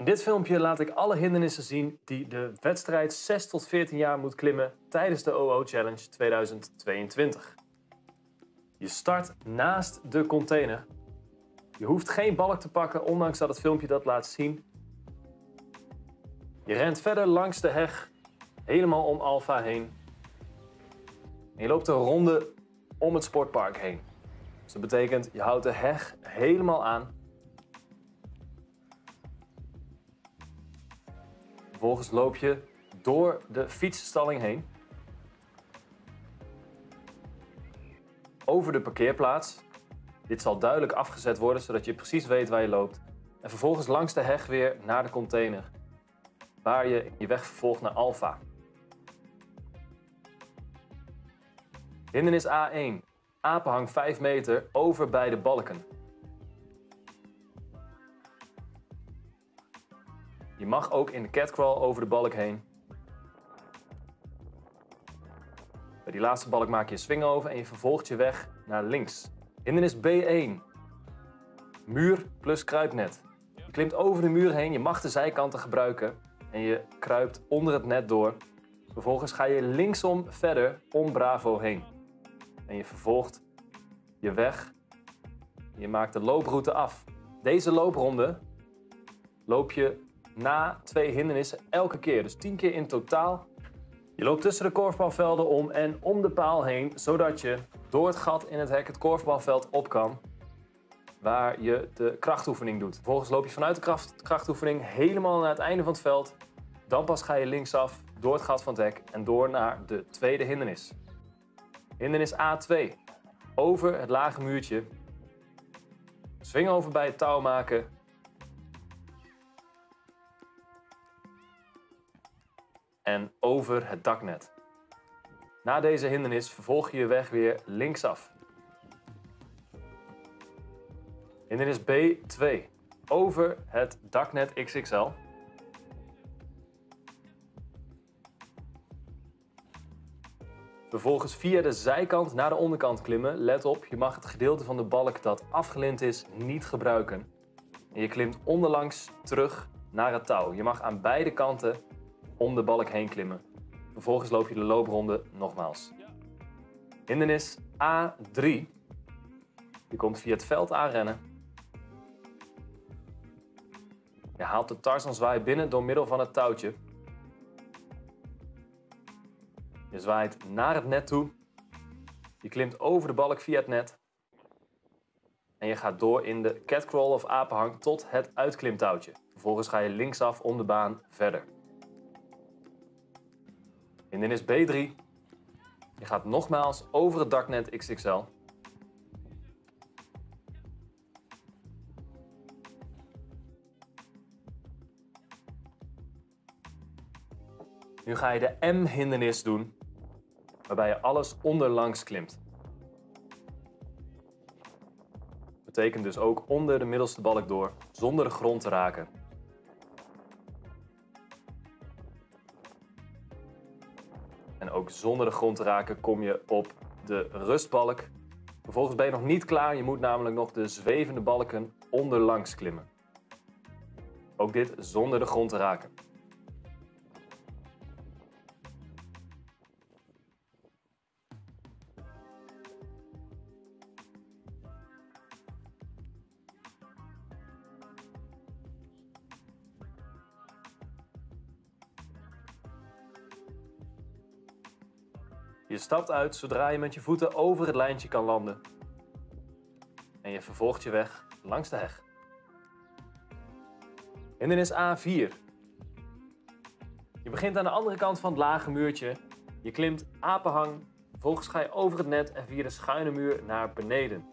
In dit filmpje laat ik alle hindernissen zien die de wedstrijd 6 tot 14 jaar moet klimmen tijdens de OO Challenge 2022. Je start naast de container. Je hoeft geen balk te pakken, ondanks dat het filmpje dat laat zien. Je rent verder langs de heg, helemaal om Alfa heen. En je loopt een ronde om het sportpark heen. Dus dat betekent, je houdt de heg helemaal aan. Vervolgens loop je door de fietsstalling heen. Over de parkeerplaats. Dit zal duidelijk afgezet worden, zodat je precies weet waar je loopt. En vervolgens langs de heg weer naar de container. Waar je je weg vervolgt naar Alfa. Hindernis A1. Apenhang 5 meter over beide balken. Je mag ook in de catcrawl over de balk heen. Bij die laatste balk maak je een swing over en je vervolgt je weg naar links. Hindernis B1. Muur plus kruipnet. Je klimt over de muur heen, je mag de zijkanten gebruiken en je kruipt onder het net door. Vervolgens ga je linksom verder om Bravo heen. En je vervolgt je weg. Je maakt de looproute af. Deze loopronde loop je na twee hindernissen elke keer. Dus 10 keer in totaal. Je loopt tussen de korfbalvelden om en om de paal heen, zodat je door het gat in het hek het korfbalveld op kan. Waar je de krachtoefening doet. Vervolgens loop je vanuit de kracht, krachtoefening helemaal naar het einde van het veld. Dan pas ga je linksaf door het gat van het hek en door naar de tweede hindernis. Hindernis A2. Over het lage muurtje. Swing over bij het touw maken en over het daknet. Na deze hindernis vervolg je je weg weer linksaf. Hindernis B2. Over het daknet XXL. Vervolgens via de zijkant naar de onderkant klimmen. Let op, je mag het gedeelte van de balk dat afgelint is niet gebruiken. En je klimt onderlangs terug naar het touw. Je mag aan beide kanten om de balk heen klimmen. Vervolgens loop je de loopronde nogmaals. Hindernis A3. Je komt via het veld aanrennen. Je haalt de Tarzanzwaai binnen door middel van het touwtje. Je zwaait naar het net toe. Je klimt over de balk via het net. En je gaat door in de catcrawl of apenhang tot het uitklimtouwtje. Vervolgens ga je linksaf om de baan verder. Hindernis B3. Je gaat nogmaals over het daknet XXL. Nu ga je de M-hindernis doen, waarbij je alles onderlangs klimt. Betekent dus ook onder de middelste balk door, zonder de grond te raken. Zonder de grond te raken kom je op de rustbalk. Vervolgens ben je nog niet klaar. Je moet namelijk nog de zwevende balken onderlangs klimmen. Ook dit zonder de grond te raken. Stapt uit zodra je met je voeten over het lijntje kan landen. En je vervolgt je weg langs de heg. Hindernis A4. Je begint aan de andere kant van het lage muurtje. Je klimt apenhang. Vervolgens ga je over het net en via de schuine muur naar beneden.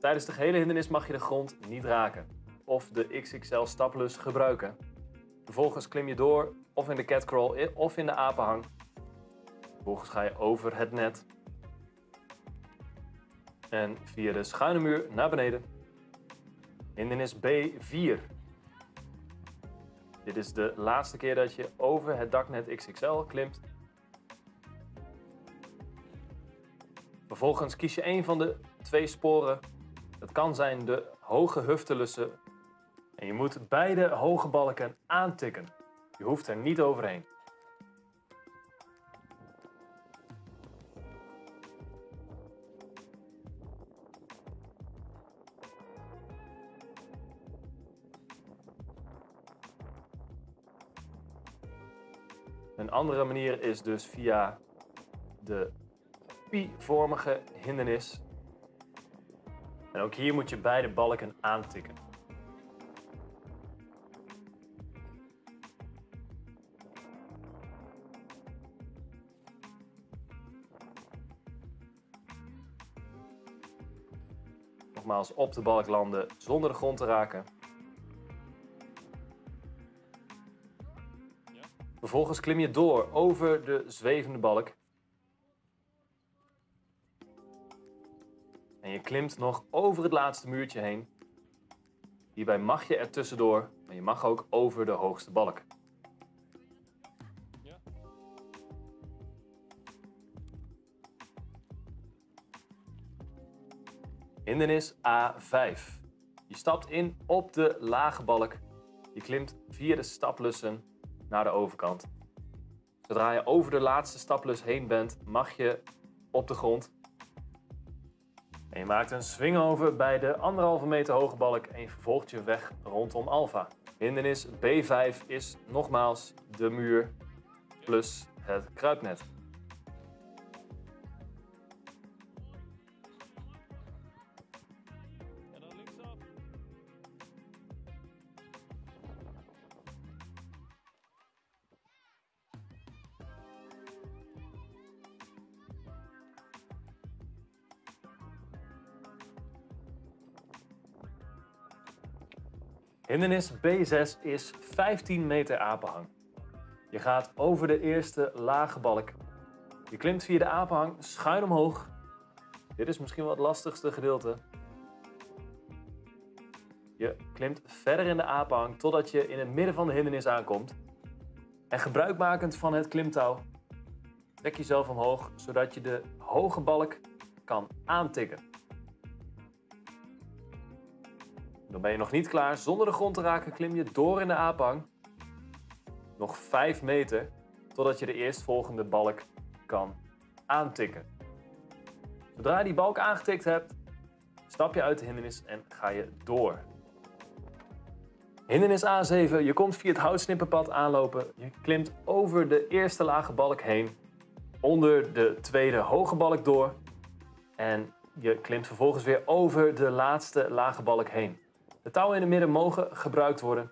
Tijdens de gehele hindernis mag je de grond niet raken. Of de XXL staplus gebruiken. Vervolgens klim je door of in de catcrawl of in de apenhang Vervolgens ga je over het net. En via de schuine muur naar beneden. Hindernis B4. Dit is de laatste keer dat je over het daknet XXL klimt. Vervolgens kies je een van de twee sporen. Het kan zijn de hoge huftelussen. En je moet beide hoge balken aantikken. Je hoeft er niet overheen. Een andere manier is dus via de pi-vormige hindernis. En ook hier moet je beide balken aantikken. Nogmaals op de balk landen zonder de grond te raken. Vervolgens klim je door over de zwevende balk. En je klimt nog over het laatste muurtje heen. Hierbij mag je er tussendoor, maar je mag ook over de hoogste balk. Ja. Hindernis A5. Je stapt in op de lage balk. Je klimt via de staplussen naar de overkant. Zodra je over de laatste staplus heen bent, mag je op de grond. En je maakt een swing over bij de anderhalve meter hoge balk en je vervolgt je weg rondom alfa. Hindernis B5 is nogmaals de muur plus het kruipnet. Hindernis B6 is 15 meter apenhang. Je gaat over de eerste lage balk. Je klimt via de apenhang schuin omhoog. Dit is misschien wel het lastigste gedeelte. Je klimt verder in de apenhang totdat je in het midden van de hindernis aankomt. En gebruikmakend van het klimtouw trek jezelf omhoog zodat je de hoge balk kan aantikken. Dan ben je nog niet klaar. Zonder de grond te raken klim je door in de apenhang. Nog 5 meter totdat je de eerstvolgende balk kan aantikken. Zodra je die balk aangetikt hebt, stap je uit de hindernis en ga je door. Hindernis A7. Je komt via het houtsnipperpad aanlopen. Je klimt over de eerste lage balk heen. Onder de tweede hoge balk door. En je klimt vervolgens weer over de laatste lage balk heen. De touwen in het midden mogen gebruikt worden.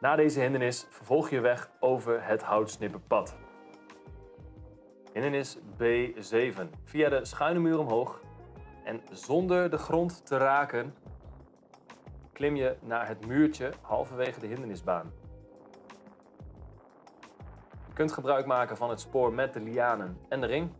Na deze hindernis vervolg je weg over het houtsnipperpad. Hindernis B7. Via de schuine muur omhoog en zonder de grond te raken klim je naar het muurtje halverwege de hindernisbaan. Je kunt gebruik maken van het spoor met de lianen en de ring.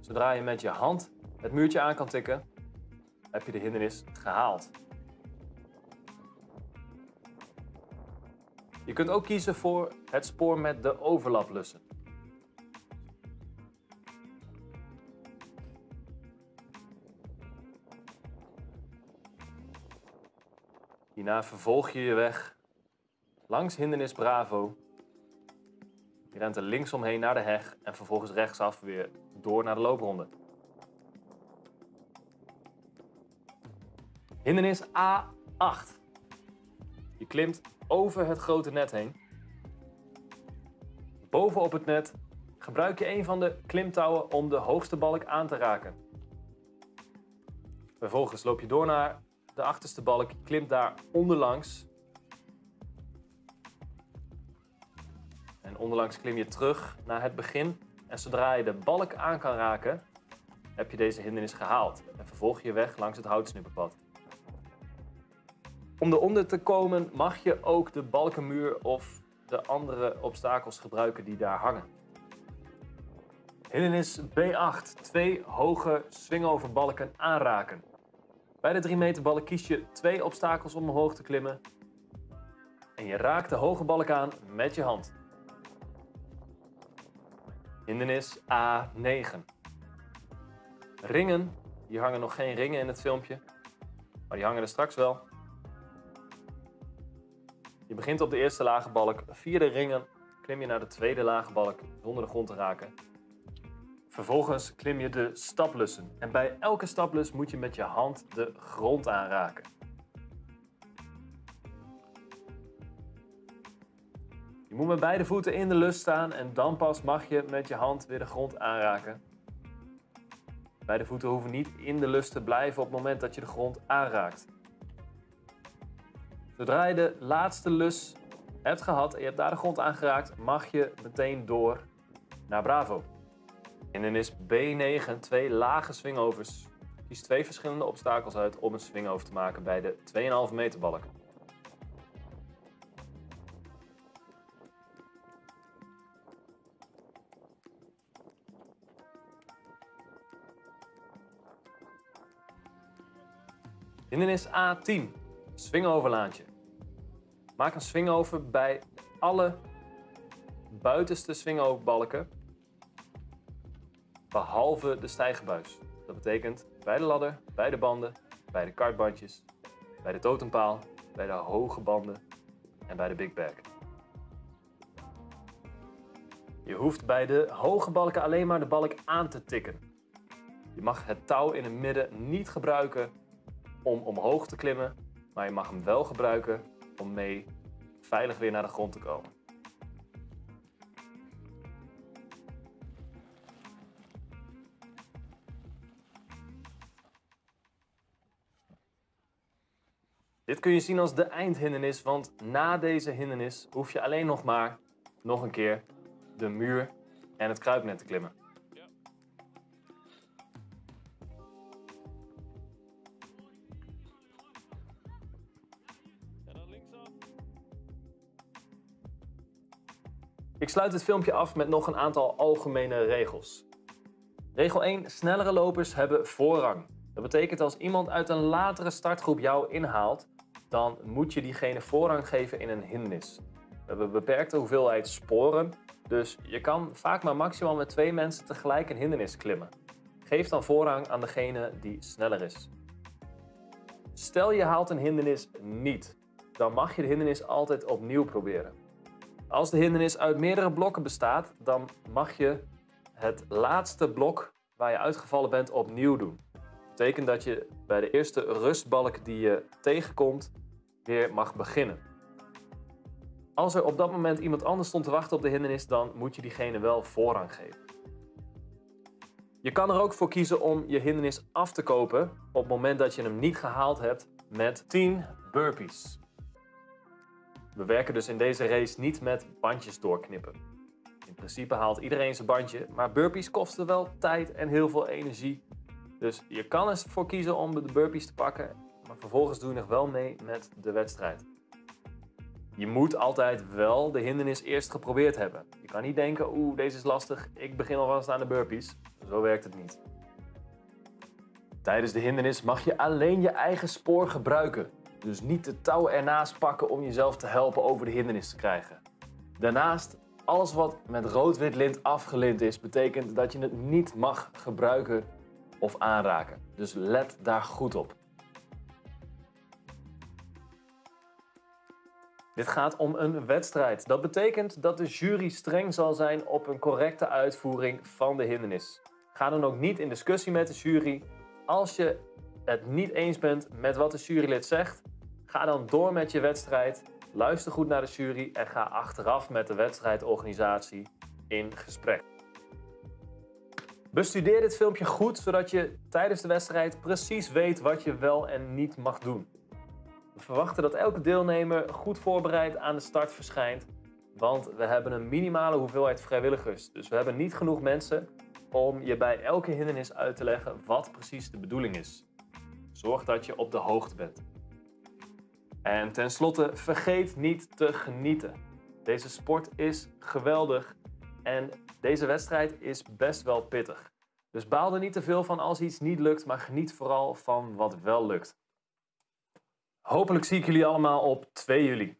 Zodra je met je hand het muurtje aan kan tikken, heb je de hindernis gehaald. Je kunt ook kiezen voor het spoor met de overlaplussen. Hierna vervolg je je weg langs hindernis Bravo. Je rent er linksomheen naar de heg en vervolgens rechtsaf weer door naar de loopronde. Hindernis A8. Je klimt over het grote net heen. Bovenop het net gebruik je een van de klimtouwen om de hoogste balk aan te raken. Vervolgens loop je door naar de achterste balk, je klimt daar onderlangs. En onderlangs klim je terug naar het begin. En zodra je de balk aan kan raken, heb je deze hindernis gehaald. En vervolg je weg langs het houtsnipperpad. Om eronder te komen mag je ook de balkenmuur of de andere obstakels gebruiken die daar hangen. Hindernis B8. Twee hoge swingoverbalken aanraken. Bij de 3 meter balk kies je twee obstakels om omhoog te klimmen. En je raakt de hoge balk aan met je hand. Hindernis A9. Ringen Hier hangen nog geen ringen in het filmpje, maar die hangen er straks wel. Je begint op de eerste lage balk. Via de ringen klim je naar de tweede lage balk zonder de grond te raken. Vervolgens klim je de staplussen. En bij elke staplus moet je met je hand de grond aanraken. Je moet met beide voeten in de lus staan en dan pas mag je met je hand weer de grond aanraken. Beide voeten hoeven niet in de lus te blijven op het moment dat je de grond aanraakt. Zodra je de laatste lus hebt gehad en je hebt daar de grond aangeraakt, mag je meteen door naar Bravo. En dan is B9 twee lage swingovers. Kies twee verschillende obstakels uit om een swingover te maken bij de 2,5 meter balk. Hindernis A10, swingoverlaantje. Maak een swingover bij alle buitenste swingoverbalken, behalve de stijgerbuis. Dat betekent bij de ladder, bij de banden, bij de kartbandjes, bij de totempaal, bij de hoge banden en bij de big bag. Je hoeft bij de hoge balken alleen maar de balk aan te tikken. Je mag het touw in het midden niet gebruiken om omhoog te klimmen, maar je mag hem wel gebruiken om mee veilig weer naar de grond te komen. Dit kun je zien als de eindhindernis, want na deze hindernis hoef je alleen nog maar nog een keer de muur en het kruipnet te klimmen. Ik sluit het filmpje af met nog een aantal algemene regels. Regel 1. Snellere lopers hebben voorrang. Dat betekent als iemand uit een latere startgroep jou inhaalt, dan moet je diegene voorrang geven in een hindernis. We hebben een beperkte hoeveelheid sporen, dus je kan vaak maar maximaal met twee mensen tegelijk een hindernis klimmen. Geef dan voorrang aan degene die sneller is. Stel je haalt een hindernis niet, dan mag je de hindernis altijd opnieuw proberen. Als de hindernis uit meerdere blokken bestaat, dan mag je het laatste blok waar je uitgevallen bent opnieuw doen. Dat betekent dat je bij de eerste rustbalk die je tegenkomt weer mag beginnen. Als er op dat moment iemand anders stond te wachten op de hindernis, dan moet je diegene wel voorrang geven. Je kan er ook voor kiezen om je hindernis af te kopen op het moment dat je hem niet gehaald hebt met 10 burpees. We werken dus in deze race niet met bandjes doorknippen. In principe haalt iedereen zijn bandje, maar burpees kosten wel tijd en heel veel energie. Dus je kan ervoor kiezen om de burpees te pakken, maar vervolgens doe je nog wel mee met de wedstrijd. Je moet altijd wel de hindernis eerst geprobeerd hebben. Je kan niet denken, oeh, deze is lastig, ik begin alvast aan de burpees. Zo werkt het niet. Tijdens de hindernis mag je alleen je eigen spoor gebruiken. Dus niet de touw ernaast pakken om jezelf te helpen over de hindernis te krijgen. Daarnaast, alles wat met rood-wit lint afgelint is, betekent dat je het niet mag gebruiken of aanraken. Dus let daar goed op. Dit gaat om een wedstrijd. Dat betekent dat de jury streng zal zijn op een correcte uitvoering van de hindernis. Ga dan ook niet in discussie met de jury. Als je het niet eens bent met wat de jurylid zegt, ga dan door met je wedstrijd. Luister goed naar de jury en ga achteraf met de wedstrijdorganisatie in gesprek. Bestudeer dit filmpje goed, zodat je tijdens de wedstrijd precies weet wat je wel en niet mag doen. We verwachten dat elke deelnemer goed voorbereid aan de start verschijnt, want we hebben een minimale hoeveelheid vrijwilligers. Dus we hebben niet genoeg mensen om je bij elke hindernis uit te leggen wat precies de bedoeling is. Zorg dat je op de hoogte bent. En tenslotte, vergeet niet te genieten. Deze sport is geweldig en deze wedstrijd is best wel pittig. Dus baal er niet te veel van als iets niet lukt, maar geniet vooral van wat wel lukt. Hopelijk zie ik jullie allemaal op 2 juli.